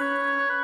Música